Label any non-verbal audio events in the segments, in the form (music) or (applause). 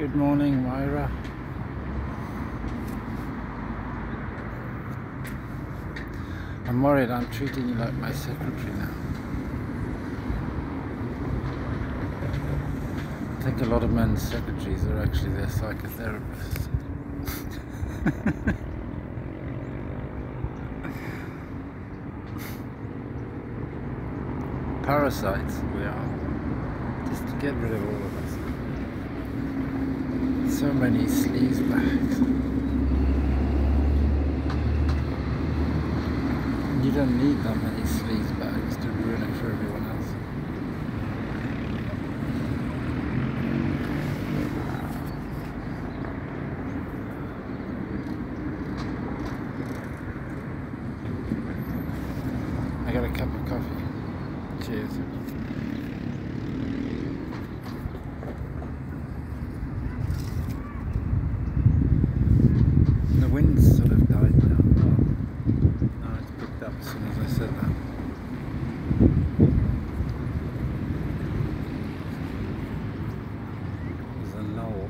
Good morning, Myra. I'm worried I'm treating you like my secretary now. I think a lot of men's secretaries are actually their psychotherapists. (laughs) Parasites we are. Just to get rid of all of us. So many sleaze bags. You don't need that many bags to ruin it for everyone else. I got a cup of coffee. Cheers. The wind's sort of died now. Oh, no, it's picked up as soon as I said that. There's a lull.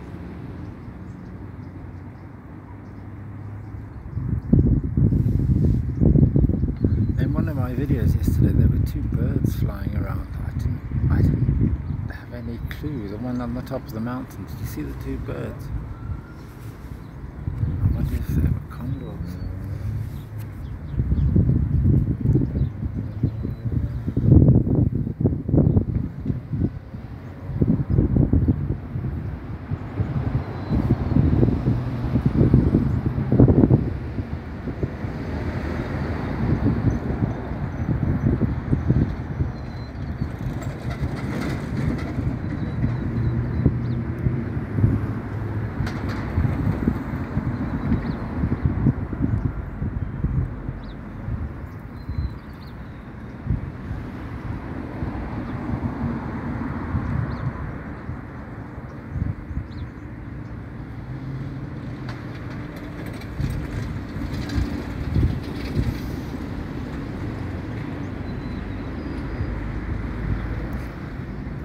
In one of my videos yesterday, there were two birds flying around. I didn't, I didn't have any clue. The one on the top of the mountain. Did you see the two birds? I wonder if they were condors.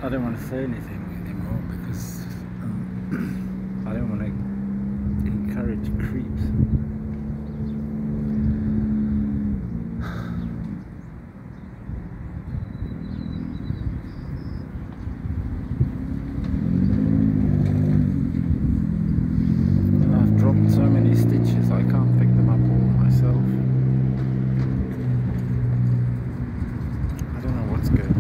I don't want to say anything anymore because um, (clears throat) I don't want to encourage creeps. And I've dropped so many stitches I can't pick them up all myself. I don't know what's going on.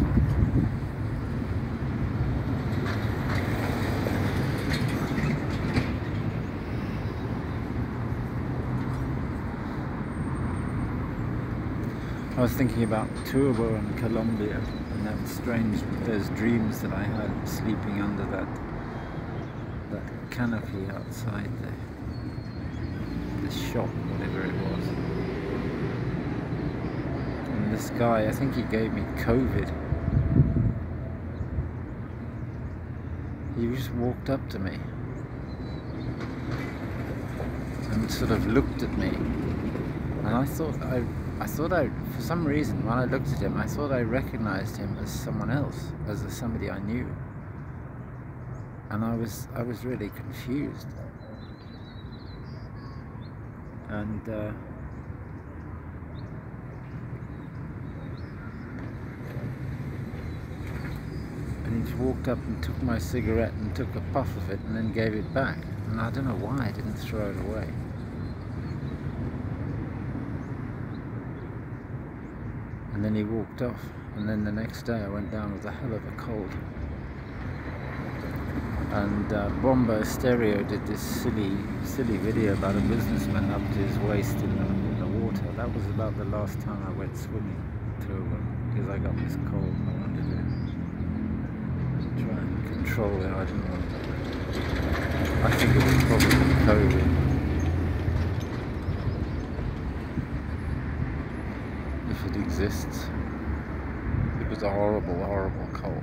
I was thinking about Turbo and Colombia and that strange those dreams that I had sleeping under that that canopy outside the the shop, whatever it was. And this guy, I think he gave me COVID. He just walked up to me and sort of looked at me. And I thought I I thought I, for some reason, when I looked at him, I thought I recognized him as someone else, as somebody I knew. And I was, I was really confused. And uh, and he walked up and took my cigarette and took a puff of it and then gave it back. And I don't know why I didn't throw it away. And then he walked off. And then the next day I went down with a hell of a cold. And uh, Bomba Stereo did this silly, silly video about a businessman up to his waist in the, in the water. That was about the last time I went swimming to because I got this cold and I wanted to try and control it. I want to. I think it was probably COVID. if it exists. It was a horrible, horrible cold.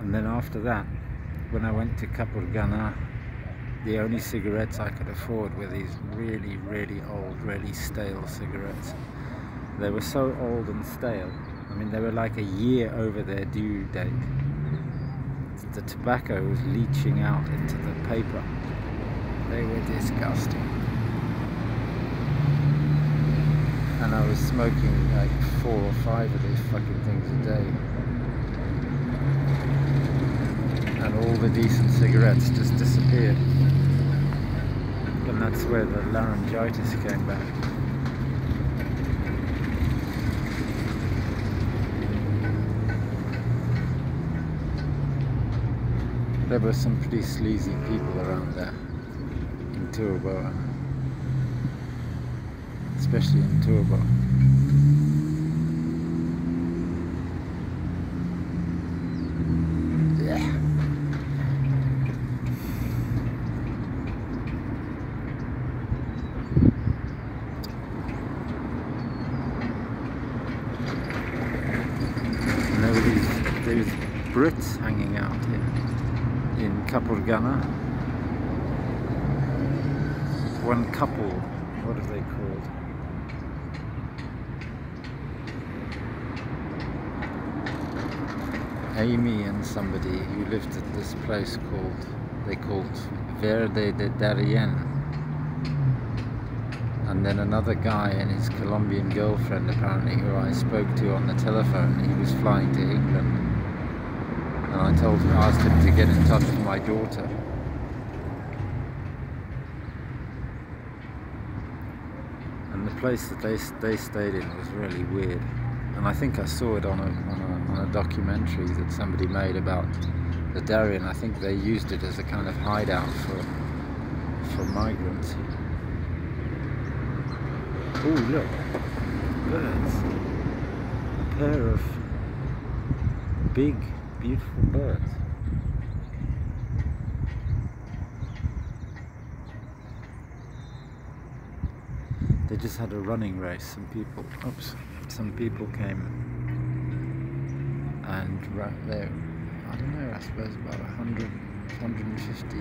And then after that, when I went to Capurgana, the only cigarettes I could afford were these really, really old, really stale cigarettes. They were so old and stale. I mean, they were like a year over their due date. The tobacco was leaching out into the paper. They were disgusting. And I was smoking like four or five of these fucking things a day. And all the decent cigarettes just disappeared. And that's where the laryngitis came back. There were some pretty sleazy people around there in Turbo, especially in Turbo. Yeah. These, Brits hanging out here in Capurgana. One couple, what are they called? Amy and somebody who lived at this place called, they called Verde de Darien. And then another guy and his Colombian girlfriend apparently who I spoke to on the telephone, he was flying to England. And I told him, asked him to get in touch with my daughter. And the place that they, they stayed in was really weird. And I think I saw it on a, on a, on a documentary that somebody made about the Darien. I think they used it as a kind of hideout for, for migrants. Oh, look, birds. A pair of big, beautiful birds. They just had a running race. Some people, oops, some people came and ra- there, I don't know, I suppose about 100, 150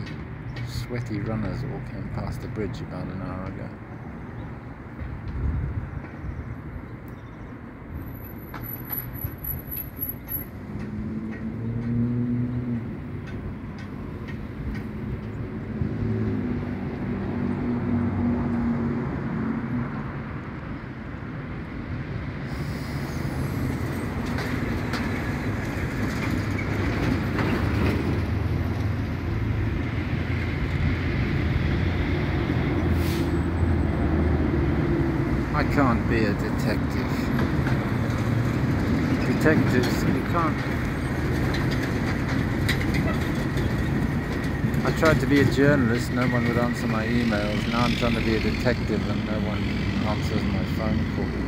sweaty runners all came past the bridge about an hour ago. I can't be a detective. Detectives, you can't. I tried to be a journalist, no one would answer my emails. Now I'm trying to be a detective and no one answers my phone calls.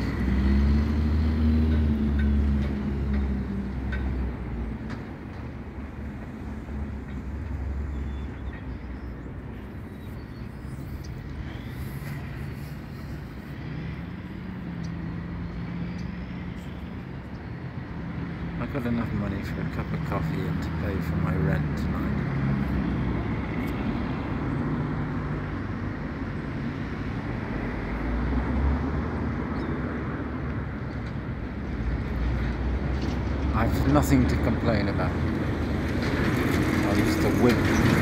Got enough money for a cup of coffee and to pay for my rent tonight. I've nothing to complain about. I used to win.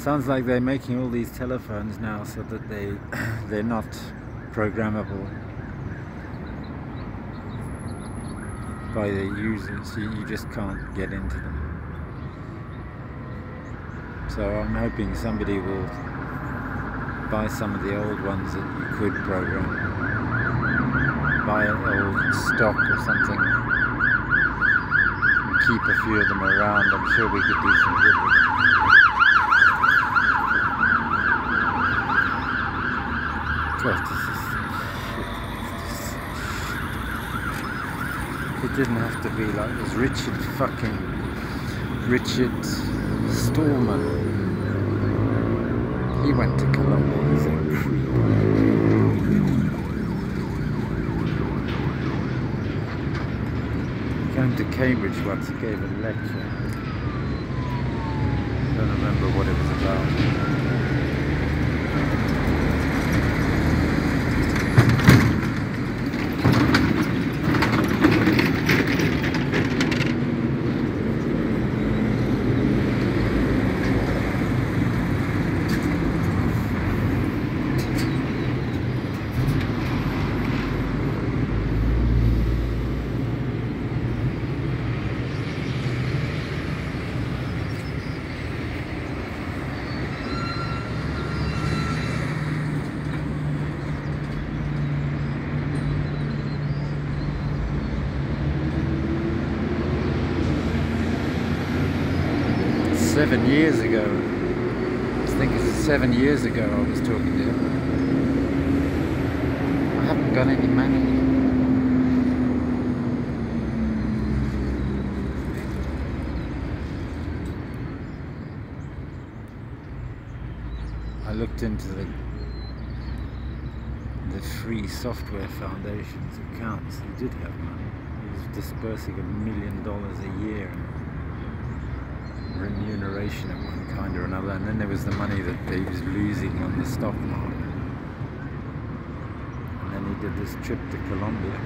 Sounds like they're making all these telephones now so that they (coughs) they're not programmable by the users. You, you just can't get into them. So I'm hoping somebody will buy some of the old ones that you could program. Buy an old stock or something. And keep a few of them around. I'm sure we could do some good with them. God, It didn't have to be like this. Richard fucking Richard Stallman. He went to Colombia. He's a creep. Came to Cambridge once. He gave a lecture. I don't remember what it was about. Seven years ago. I think it's seven years ago I was talking to him. I haven't got any money. I looked into the the free software foundation's accounts. He did have money. He was dispersing a million dollars a year remuneration of one kind or another, and then there was the money that he was losing on the stock market. And then he did this trip to Colombia.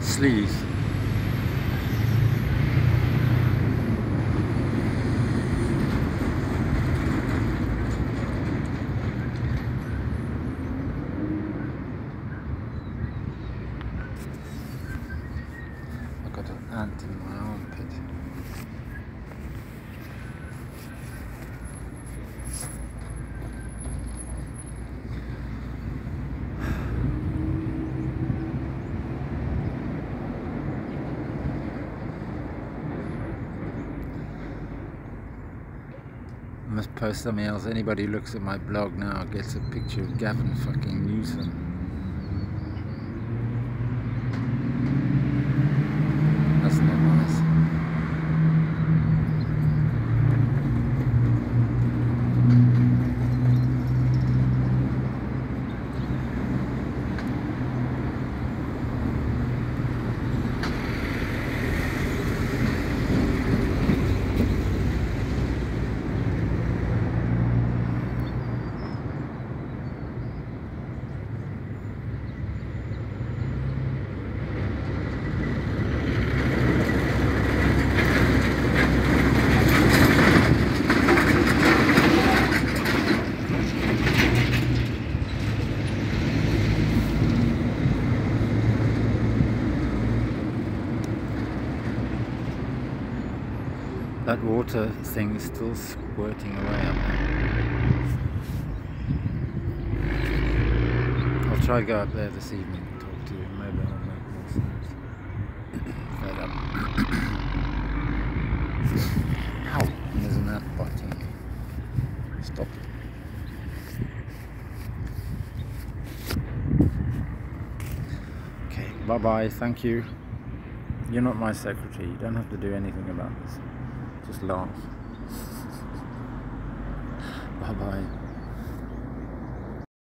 Sleaze. ant in my armpit. I must post something else. Anybody who looks at my blog now gets a picture of Gavin fucking Newsom. That water thing is still squirting away up there. I'll try to go up there this evening and talk to you. Maybe I'll make more sense. (coughs) Fed up. (coughs) Ow! There's an ant biting me. Stop it. Okay, bye bye. Thank you. You're not my secretary. You don't have to do anything about this. Just laugh. (laughs) bye bye.